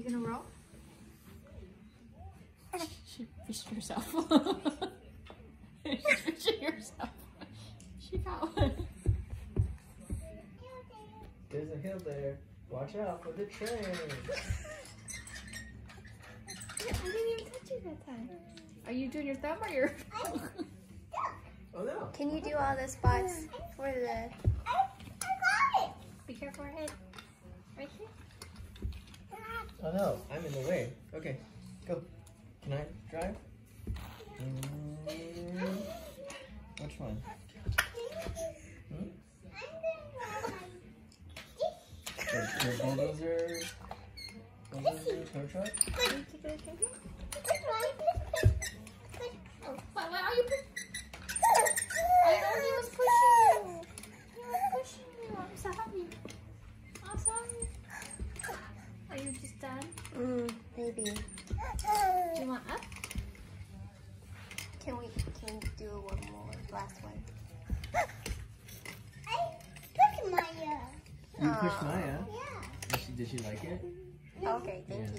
You gonna roll? She fished herself. She's fishing herself. She got one. There's a hill there. Watch out for the train. I didn't even touch you that time. Are you doing your thumb or your? Oh no. Can you do all the spots for the? Oh no, I'm in the way. Okay, go. Can I drive? Mm, which one? Hmm? Bulldozer? Bulldozer tow truck? Oh, why, why are you? I know he was pushing you. He was pushing you. I'm sorry. I'm sorry. Are you just done? Maybe. Do you want up? Can we? Can we do one more? Last one. You pushed Aw. Maya. Did she, did she like it? Okay. Thank Yeah. you.